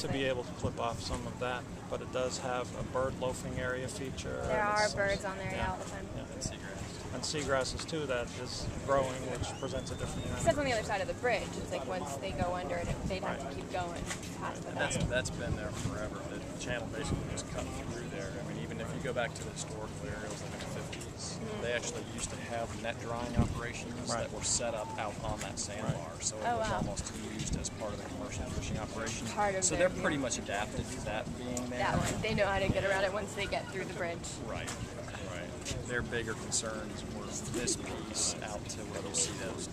to be able to clip off some of that, but it does have a bird loafing area feature. There are birds on there yeah, all the time. Yeah. And seagrass. And seagrasses too that is growing, which presents a different Except on the other side of the bridge. It's like once they go under it, they'd have to keep going past the And that's that's been there forever. The channel basically just cut through there. I mean, even if you go back to the historical areas like in the 50s, mm-hmm. they actually used to have net drying operations Right. that were set up out on that sandbar, so it Oh, was wow. almost used as part of the commercial Part of so they're pretty much adapted to that being there. That one. They know how to get around it once they get through the bridge. Right, right. Their bigger concerns were this piece out to where you see those,